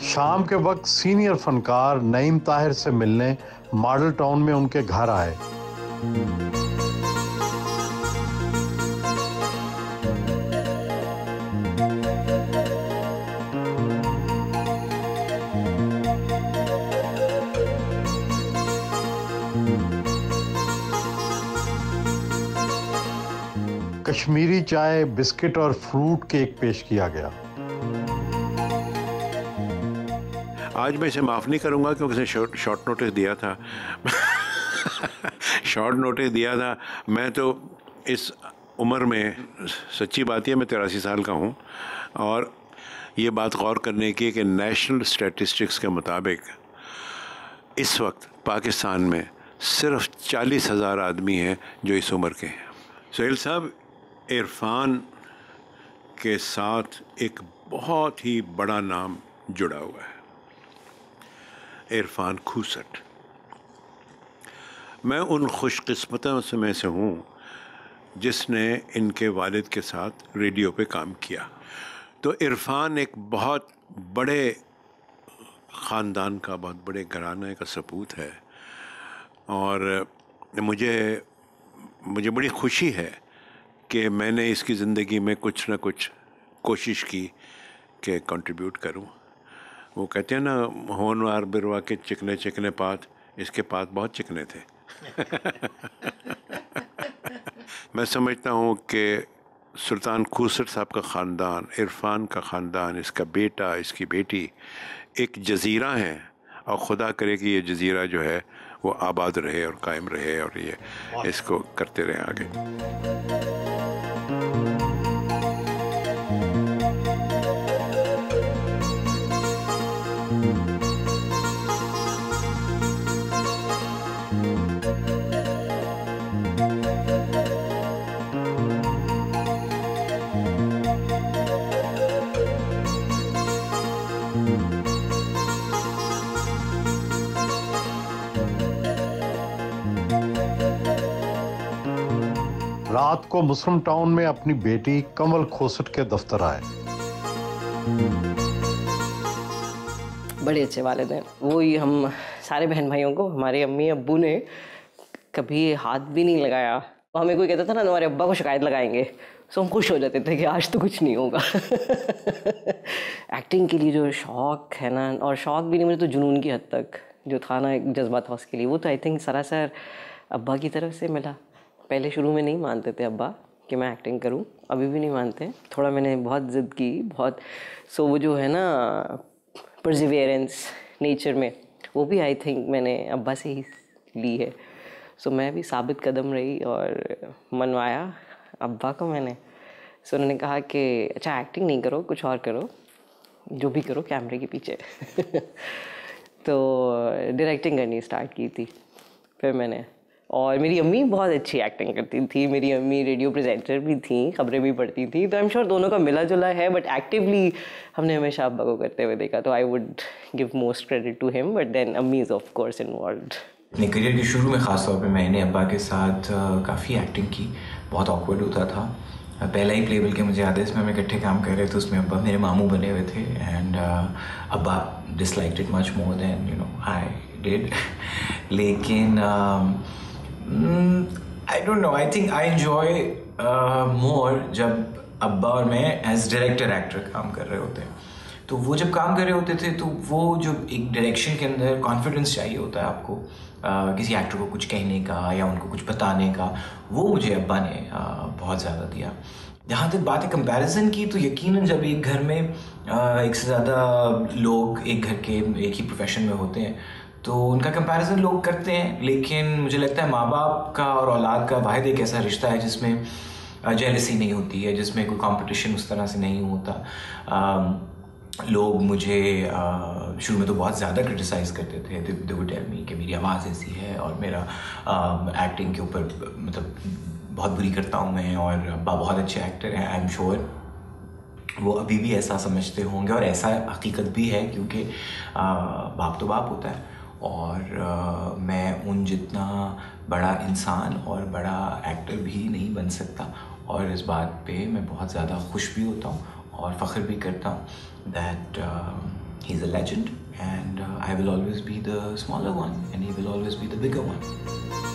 شام کے وقت سینئر فنکار نعیم طاہر سے ملنے ماڈل ٹاؤن میں ان کے گھر آئے۔ کشمیری چائے، بسکٹ اور فروٹ کیک پیش کیا گیا۔ آج میں اسے معاف نہیں کروں گا کیونکہ اسے شارٹ نوٹس دیا تھا۔ شارٹ نوٹس دیا تھا۔ میں تو اس عمر میں سچی بات یہ میں تراسی سال کا ہوں اور یہ بات غور کرنے کی کہ نیشنل اسٹیٹسٹکس کے مطابق اس وقت پاکستان میں صرف چالیس ہزار آدمی ہیں جو اس عمر کے ہیں۔ سہیل صاحب عرفان کے ساتھ ایک بہت ہی بڑا نام جڑا ہوا ہے۔ عرفان کھوسٹ۔ میں ان خوش قسمتوں سے میں سے ہوں جس نے ان کے والد کے ساتھ ریڈیو پہ کام کیا۔ تو عرفان ایک بہت بڑے خاندان کا، بہت بڑے گھرانے کا سپوت ہے۔ اور مجھے مجھے بڑی خوشی ہے کہ میں نے اس کی زندگی میں کچھ نہ کچھ کوشش کی کہ کنٹریبیوٹ کروں۔ وہ کہتے ہیں نا ہونوار بروا کے چکنے چکنے پات، اس کے پات بہت چکنے تھے۔ میں سمجھتا ہوں کہ سلطان خوسر صاحب کا خاندان، عرفان کا خاندان، اس کا بیٹا، اس کی بیٹی ایک جزیرہ ہیں۔ اور خدا کرے کہ یہ جزیرہ جو ہے، وہ آباد رہے اور قائم رہے اور یہ اس کو کرتے رہے آگے۔ رات کو مسلم ٹاؤن میں اپنی بیٹی کمل کھوسٹ کے دفتر آئے۔ بڑے اچھے والد ہیں۔ وہی ہم سارے بہن بھائیوں کو، ہمارے امی، ابو نے کبھی ہاتھ بھی نہیں لگایا۔ وہ ہمیں کوئی کہتا تھا نا تمہارے ابا کو شکایت لگائیں گے۔ سو ہم خوش ہو جاتے تھے کہ آج تو کچھ نہیں ہوگا۔ ایکٹنگ کے لیے جو شوق ہے نا، اور شوق بھی نہیں مجھے تو جنون کی حد تک۔ جو تھا نا، ایک جذبہ تھا اس کے لیے۔ وہ تو آئی تھنک سراسر ابا کی طرف سے ملا۔ پہلے شروع میں نہیں مانتے تھے ابا کہ میں ایکٹنگ کروں، ابھی بھی نہیں مانتے۔ تھوڑا میں نے بہت ضد کی، بہت سو وہ جو ہے نا پرزیویئرنس نیچر میں، وہ بھی آئی تھنک میں نے ابا سے ہی لی ہے۔ سو میں بھی ثابت قدم رہی اور منوایا ابا کو میں نے۔ سو انہوں نے کہا کہ اچھا ایکٹنگ نہیں کرو، کچھ اور کرو، جو بھی کرو کیمرے کے پیچھے۔ تو ڈائریکٹنگ کرنی اسٹارٹ کی تھی۔ پھر میں نے اور میری امی بہت اچھی ایکٹنگ کرتی تھی، میری امی ریڈیو پریزنٹر بھی تھیں، خبریں بھی پڑھتی تھیں، تو ایم شیور دونوں کا ملا جلا ہے بٹ ایکٹیولی ہم نے ہمیشہ ابا کو کرتے ہوئے دیکھا، تو I would give most credit to him but then امی از آف کورس انوالوڈ اپنے کریئر کے شروع میں خاص طور پہ میں نے ابا کے ساتھ کافی ایکٹنگ کی، بہت آکورڈ ہوتا تھا۔ پہلا ہی پلے بل کے مجھے یاد ہے اس میں ہم اکٹھے کام کر رہے تھے، اس میں ابا میرے ماموں بنے ہوئے تھے اینڈ ابا dislike it much more than you know I did لیکن I don't know I think I enjoy more جب ابا اور میں ایز ڈائریکٹر ایکٹر کام کر رہے ہوتے ہیں تو وہ جب کام کر رہے ہوتے تھے تو وہ جو ایک ڈائریکشن کے اندر کانفیڈنس چاہیے ہوتا ہے آپ کو کسی ایکٹر کو کچھ کہنے کا یا ان کو کچھ بتانے کا وہ مجھے ابا نے بہت زیادہ دیا جہاں تک بات ہے کمپیریزن کی تو یقیناً جب ایک گھر میں ایک سے زیادہ لوگ ایک گھر کے ایک ہی پروفیشن میں ہوتے ہیں تو ان کا کمپیریزن لوگ کرتے ہیں، لیکن مجھے لگتا ہے ماں باپ کا اور اولاد کا واحد ایک ایسا رشتہ ہے جس میں جیلسی نہیں ہوتی ہے، جس میں کوئی کمپٹیشن اس طرح سے نہیں ہوتا۔ لوگ مجھے شروع میں تو بہت زیادہ کرٹیسائز کرتے تھے۔ می کہ میری آواز ایسی ہے اور میرا ایکٹنگ کے اوپر مطلب بہت بری کرتا ہوں میں اور ابا بہت اچھے ایکٹر ہیں آئی ایم شیور وہ ابھی بھی ایسا سمجھتے ہوں گے اور ایسا حقیقت بھی ہے کیونکہ باپ تو باپ ہوتا ہے۔ اور میں ان جتنا بڑا انسان اور بڑا ایکٹر بھی نہیں بن سکتا اور اس بات پہ میں بہت زیادہ خوش بھی ہوتا ہوں اور فخر بھی کرتا ہوں that he is a legend and I will always be the smaller one and he will always be the bigger one